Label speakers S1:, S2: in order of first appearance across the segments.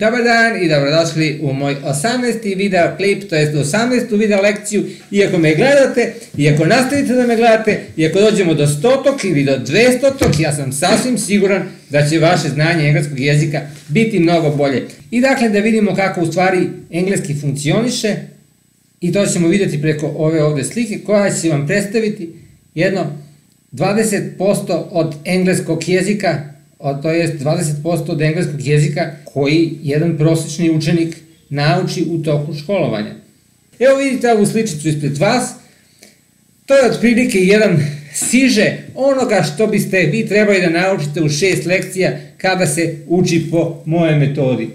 S1: Dobar dan i dobrodošli u moj 18. video klip, to jest 18. video lekciju. Iako me gledate, iako nastavite da me gledate, iako dođemo do 100. ili do 200. ja sam sasvim siguran da će vaše znanje engleskog jezika biti mnogo bolje. I dakle da vidimo kako u stvari engleski funkcioniše i to ćemo vidjeti preko ove ovde slike koja će vam predstaviti jedno 20% od engleskog jezika to je 20% od engleskog jezika koji jedan prosječni učenik nauči u toku školovanja. Evo vidite ovu sličicu ispred vas, to je otprilike jedan siže onoga što biste vi trebali da naučite u šest lekcija kada se uči po moje metodi.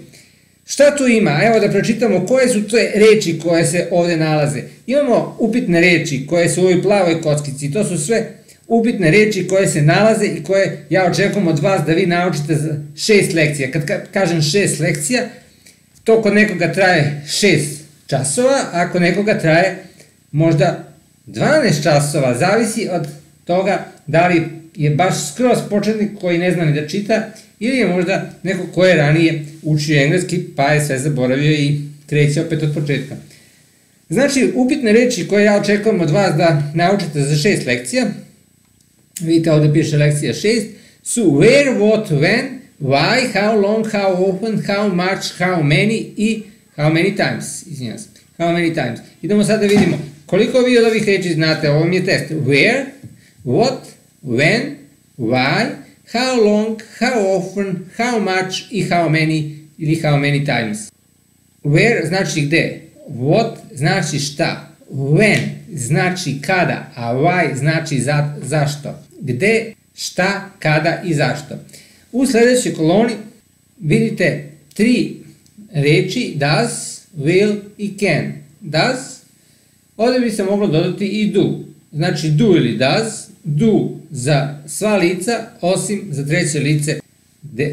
S1: Šta tu ima? Evo da pročitamo koje su te reči koje se ovde nalaze. Imamo upitne reči koje su u ovoj plavoj kockici. To su sve upitne reči koje se nalaze i koje ja očekujem od vas da vi naučite za šest lekcija. Kad kažem šest lekcija, to kod nekoga traje šest časova, a kod nekoga traje možda 12 časova, zavisi od toga da li je baš skroz početnik koji ne zna ni da čita ili je možda neko ko je ranije učio engleski pa je sve zaboravio i kreće opet od početka. Znači, upitne reči koje ja očekujem od vas da naučite za šest lekcija vidite ovde piše lekcija 6, su where, what, when, why, how long, how often, how much, how many i how many times, izvinjam se, how many times. Idemo sad da vidimo. Koliko vi od ovih reči znate, ovo mi je test, where, what, when, why, how long, how often, how much i how many ili how many times. Where znači gde, what znači šta, when znači kada, a why znači za, zašto gde, šta, kada i zašto. U sledećoj koloni vidite tri reči does, will i can. Does, ovde bi se moglo dodati i do. Znači do ili does, do za sva lica, osim za treće lice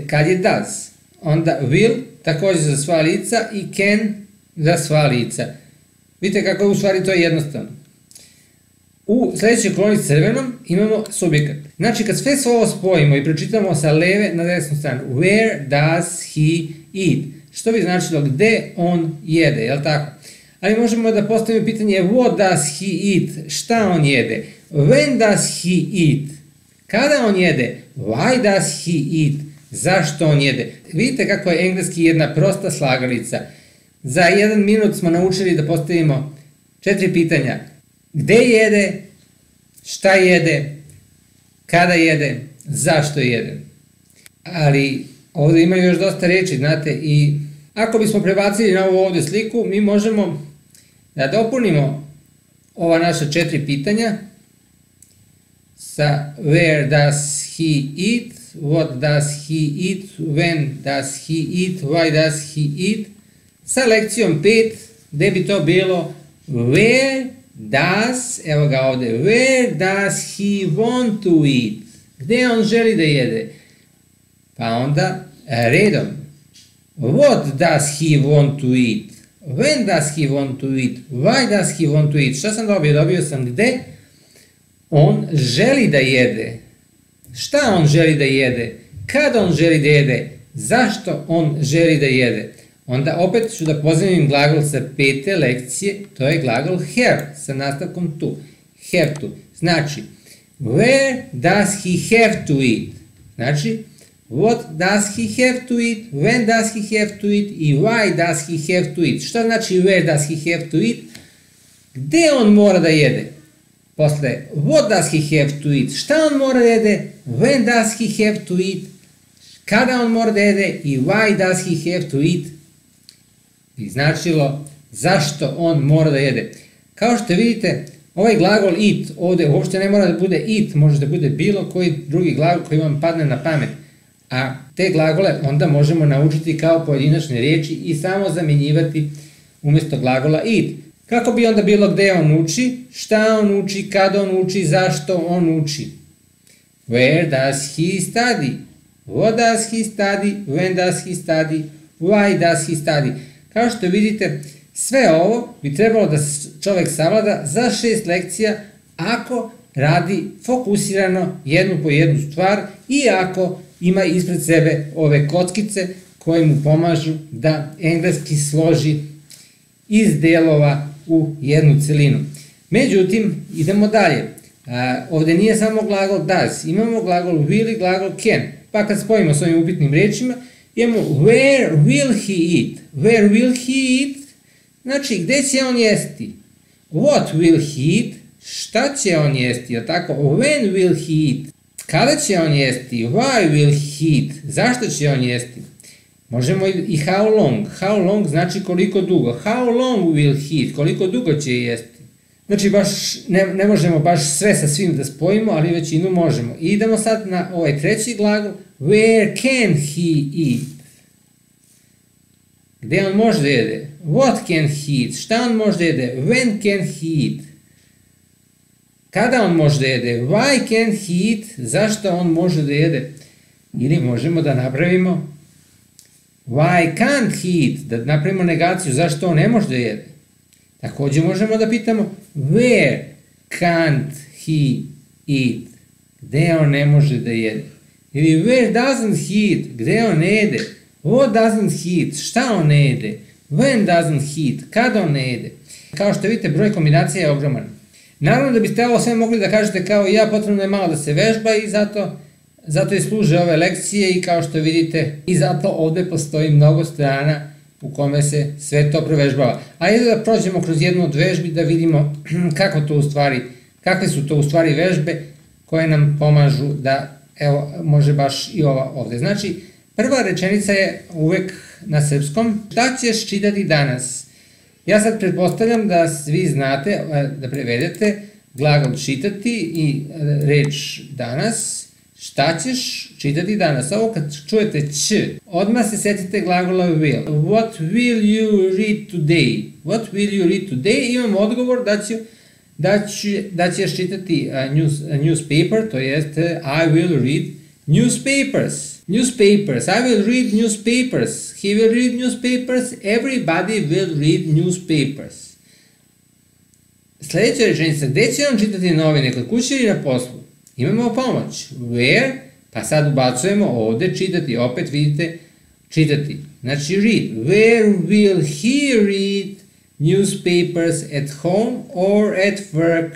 S1: kad je does. Onda will, takođe za sva lica i can za sva lica. Vidite kako je u stvari to jednostavno. U sledećoj koloni crvenom imamo subjekat. Znači, kad sve ovo spojimo i pročitamo sa leve na desnu stranu, where does he eat? Što bi značilo gde on jede, jel tako? Ali možemo da postavimo pitanje what does he eat? Šta on jede? When does he eat? Kada on jede? Why does he eat? Zašto on jede? Vidite kako je engleski jedna prosta slagalica. Za jedan minut smo naučili da postavimo četiri pitanja gde jede, šta jede, kada jede, zašto jede. Ali ovde ima još dosta reči, znate, i ako bismo prebacili na ovu ovde sliku, mi možemo da dopunimo ova naša četiri pitanja sa where does he eat, what does he eat, when does he eat, why does he eat, sa lekcijom 5, gde bi to bilo where Does, evo ga ovde, where does he want to eat? Gde on želi da jede? Pa onda redom. What does he want to eat? When does he want to eat? Why does he want to eat? Šta sam dobio? Dobio sam gde on želi da jede. Šta on želi da jede? Kada on želi da jede? Zašto on želi da jede? Onda opet ću da pozivim glagol sa pete lekcije, to je glagol have sa nastavkom to. Have to. Znači, where does he have to eat? Znači, what does he have to eat? When does he have to eat? I why does he have to eat? Šta znači where does he have to eat? Gde on mora da jede? Posle, what does he have to eat? Šta on mora da jede? When does he have to eat? Kada on mora da jede? I why does he have to eat? Bi značilo zašto on mora da jede. Kao što vidite, ovaj glagol eat ovde uopšte ne mora da bude eat, može da bude bilo koji drugi glagol koji vam padne na pamet. A te glagole onda možemo naučiti kao pojedinačne riječi i samo zamenjivati umesto glagola eat. Kako bi onda bilo gde on uči, šta on uči, kada on uči, zašto on uči. Where does he study? What does he study? When does he study? Why does he study? Kao što vidite, sve ovo bi trebalo da čovek savlada za šest lekcija ako radi fokusirano jednu po jednu stvar i ako ima ispred sebe ove kockice koji mu pomažu da engleski složi iz delova u jednu celinu. Međutim, idemo dalje. Ovde nije samo glagol does, imamo glagol will i glagol can. Pa kad spojimo s ovim upitnim rečima, imamo where will he eat? Where will he eat? Znači, gde će on jesti? What will he eat? Šta će on jesti? Je tako? When will he eat? Kada će on jesti? Why will he eat? Zašto će on jesti? Možemo i how long. How long znači koliko dugo. How long will he eat? Koliko dugo će jesti? Znači, baš ne, ne možemo baš sve sa svim da spojimo, ali većinu možemo. I idemo sad na ovaj treći glagol. Where can he eat? Gde on može da jede? What can he eat? Šta on može da jede? When can he eat? Kada on može da jede? Why can he eat? Zašto on može da jede? Ili možemo da napravimo Why can't he eat? Da napravimo negaciju zašto on ne može da jede. Takođe možemo da pitamo where can't he eat? Gde on ne može da jede? Ili where doesn't he eat? Gde on jede? What doesn't he eat? Šta on jede? When doesn't he eat? Kada on jede? Kao što vidite, broj kombinacija je ogroman. Naravno da biste ovo sve mogli da kažete kao ja, potrebno je malo da se vežba i zato, zato i služe ove lekcije i kao što vidite i zato ovde postoji mnogo strana u kome se sve to provežbava. Ajde da prođemo kroz jednu od vežbi da vidimo kako to u stvari, kakve su to u stvari vežbe koje nam pomažu da, evo, može baš i ova ovde. Znači, prva rečenica je uvek na srpskom, šta ćeš čitati danas? Ja sad pretpostavljam da svi znate, e, da prevedete glagol čitati i e, reč danas, Šta ćeš čitati danas? Ovo kad čujete ć, odmah se setite glagola will. What will you read today? What will you read today? Imam odgovor da ću da, ću, da ćeš čitati a news, a newspaper, to jest I will read newspapers. Newspapers. I will read newspapers. He will read newspapers. Everybody will read newspapers. Sledeća rečenica, gde će on čitati novine, kod kuće ili na poslu? Imamo pomoć. Where, pa sad ubacujemo ovde čitati, opet vidite čitati. Znači read. Where will he read newspapers at home or at work?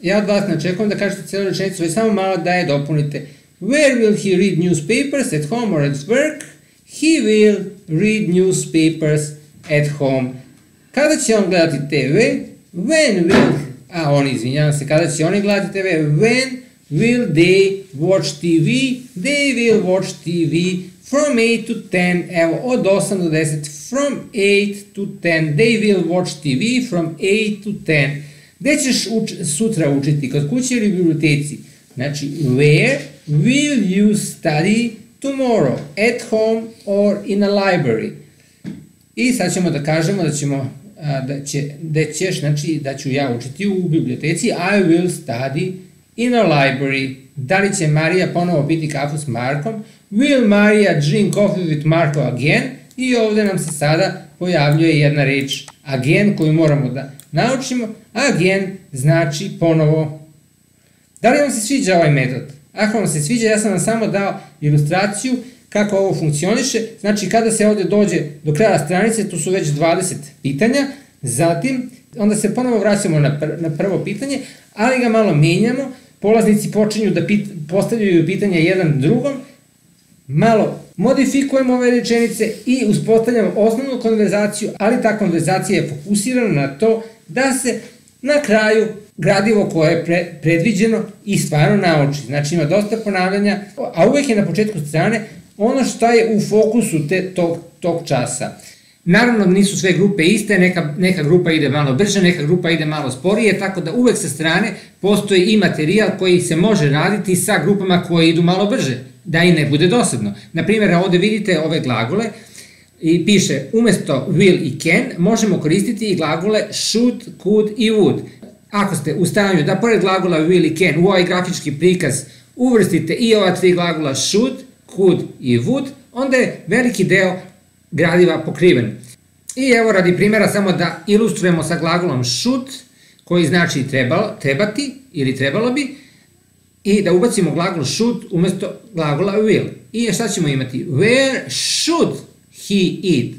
S1: Ja od vas ne čekam da kažete cijelu rečenicu, već samo malo da je dopunite. Where will he read newspapers at home or at work? He will read newspapers at home. Kada će on gledati TV? When will, a oni izvinjavam se, kada će oni gledati TV? When Will they watch TV? They will watch TV from 8 to 10, evo, od 8 do 10, from 8 to 10, they will watch TV from 8 to 10. Gde ćeš uč, sutra učiti, kod kuće ili biblioteci? Znači, where will you study tomorrow? At home or in a library? I sad ćemo da kažemo da ćemo da, će, da ćeš, znači da ću ja učiti u biblioteci, I will study in a library. Da li će Marija ponovo piti kafu s Markom? Will Maria drink coffee with Marko again? I ovde nam se sada pojavljuje jedna reč again koju moramo da naučimo. Again znači ponovo. Da li vam se sviđa ovaj metod? Ako vam se sviđa, ja sam vam samo dao ilustraciju kako ovo funkcioniše. Znači, kada se ovde dođe do kraja stranice, tu su već 20 pitanja, zatim, onda se ponovo vraćamo na, pr na prvo pitanje, ali ga malo menjamo, polaznici počinju da pit, postavljaju pitanja jedan drugom, malo modifikujemo ove rečenice i uspostavljamo osnovnu konverzaciju, ali ta konverzacija je fokusirana na to da se na kraju gradivo koje je pre, predviđeno i stvarno nauči. Znači ima dosta ponavljanja, a uvek je na početku strane ono što je u fokusu te, tog, tog časa. Naravno nisu sve grupe iste, neka, neka grupa ide malo brže, neka grupa ide malo sporije, tako da uvek sa strane postoji i materijal koji se može raditi sa grupama koje idu malo brže, da i ne bude dosadno. Naprimjer, ovde vidite ove glagole i piše umesto will i can možemo koristiti i glagole should, could i would. Ako ste u stanju da pored glagola will i can u ovaj grafički prikaz uvrstite i ova tri glagola should, could i would, onda je veliki deo gradiva pokriven. I evo radi primjera samo da ilustrujemo sa glagolom should, koji znači trebalo, trebati ili trebalo bi, i da ubacimo glagol should umesto glagola will. I šta ćemo imati? Where should he eat?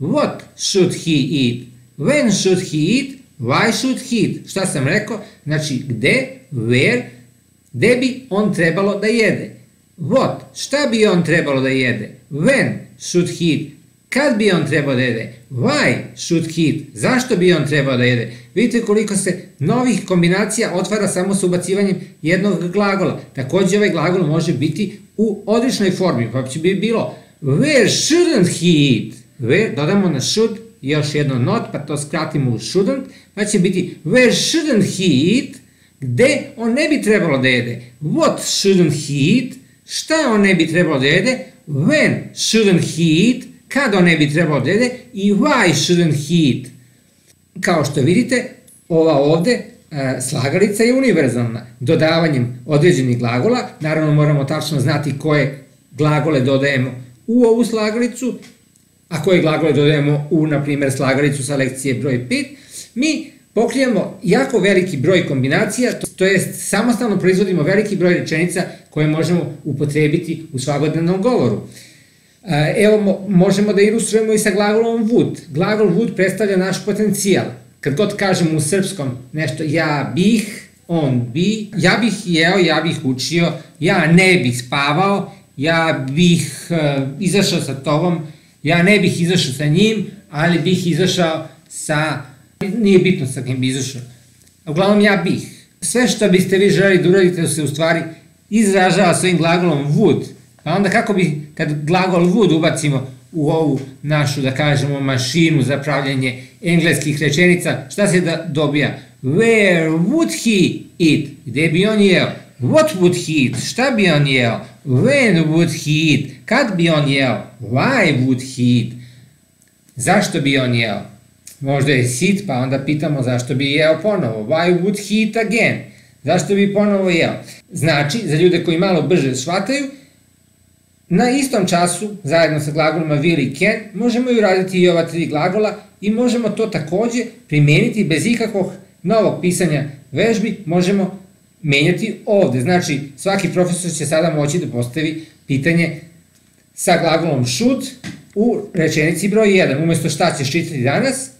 S1: What should he eat? When should he eat? Why should he eat? Šta sam rekao? Znači, gde, where, gde bi on trebalo da jede? What? Šta bi on trebalo da jede? When should he? Kad bi on trebao da jede? Why should he? Zašto bi on trebao da jede? Vidite koliko se novih kombinacija otvara samo sa ubacivanjem jednog glagola. Takođe ovaj glagol može biti u odličnoj formi, pa će bi bilo where shouldn't he eat? Where, dodamo na should još jedno not, pa to skratimo u shouldn't, pa će biti where shouldn't he eat? Gde on ne bi trebalo da jede? What shouldn't he eat? Šta on ne bi trebalo da jede? When shouldn't he eat? Kad on ne bi trebalo da jede? I why shouldn't he eat? Kao što vidite, ova ovde e, slagalica je univerzalna. Dodavanjem određenih glagola, naravno moramo tačno znati koje glagole dodajemo u ovu slagalicu, a koje glagole dodajemo u, na primjer, slagalicu sa lekcije broj 5, mi pokrijemo jako veliki broj kombinacija, to jest samostalno proizvodimo veliki broj rečenica koje možemo upotrebiti u svakodnevnom govoru. E, evo, možemo da ilustrujemo i sa glagolom would. Glagol would predstavlja naš potencijal. Kad god kažemo u srpskom nešto ja bih, on bi, ja bih jeo, ja bih učio, ja ne bih spavao, ja bih uh, izašao sa tobom, ja ne bih izašao sa njim, ali bih izašao sa, nije bitno sa kim bi izašao. Uglavnom ja bih. Sve što biste vi želi da uradite se u stvari izražava svojim glagolom would. Pa onda kako bi, kad glagol would ubacimo u ovu našu, da kažemo, mašinu za pravljanje engleskih rečenica, šta se da dobija? Where would he eat? Gde bi on jeo? What would he eat? Šta bi on jeo? When would he eat? Kad bi on jeo? Why would he eat? Zašto bi on jeo? Možda je sit, pa onda pitamo zašto bi jeo ponovo. Why would he eat again? Zašto bi ponovo jeo? Znači, za ljude koji malo brže shvataju, na istom času, zajedno sa glagolima will i can, možemo i uraditi i ova tri glagola i možemo to takođe primeniti bez ikakvog novog pisanja vežbi, možemo menjati ovde. Znači, svaki profesor će sada moći da postavi pitanje sa glagolom should u rečenici broj 1. Umesto šta ćeš čitati danas,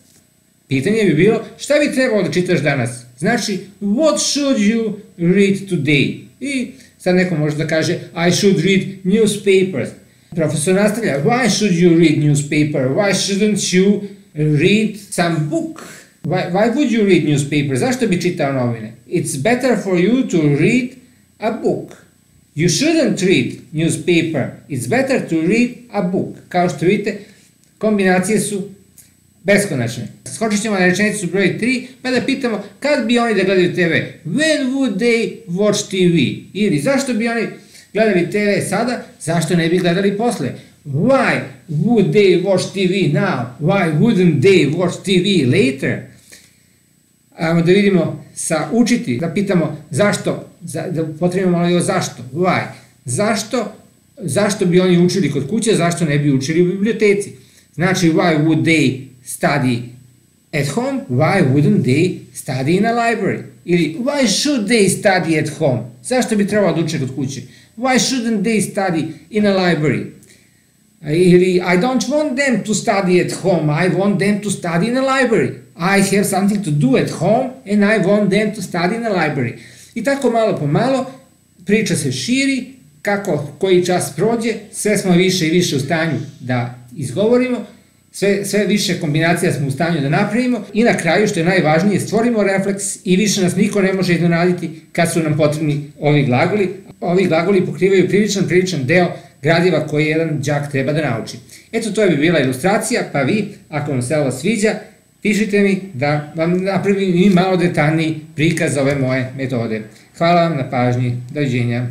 S1: pitanje bi bilo šta bi trebalo da čitaš danas. Znači, what should you read today? I sad neko može da kaže, I should read newspapers. Profesor nastavlja, why should you read newspaper? Why shouldn't you read some book? Why, why would you read newspaper? Zašto bi čitao novine? It's better for you to read a book. You shouldn't read newspaper. It's better to read a book. Kao što vidite, kombinacije su beskonačne. Skočit ćemo na rečenicu broj 3, pa da pitamo kad bi oni da gledaju TV? When would they watch TV? Ili zašto bi oni gledali TV sada, zašto ne bi gledali posle? Why would they watch TV now? Why wouldn't they watch TV later? Ajmo da vidimo sa učiti, da pitamo zašto, da potrebujemo malo zašto, why, zašto, zašto bi oni učili kod kuće, zašto ne bi učili u biblioteci. Znači, why would they study at home, why wouldn't they study in a library? Ili, why should they study at home? Zašto bi trebalo da uče kod kuće? Why shouldn't they study in a library? Ili, I don't want them to study at home, I want them to study in a library. I have something to do at home and I want them to study in a library. I tako malo po malo priča se širi, kako koji čas prođe, sve smo više i više u stanju da izgovorimo, sve, sve više kombinacija smo u stanju da napravimo i na kraju, što je najvažnije, stvorimo refleks i više nas niko ne može iznenaditi kad su nam potrebni ovi glagoli. Ovi glagoli pokrivaju priličan, priličan deo gradiva koji jedan đak treba da nauči. Eto, to bi bila ilustracija, pa vi, ako vam se ovo sviđa, pišite mi da vam napravim i malo detaljniji prikaz ove moje metode. Hvala vam na pažnji, doviđenja.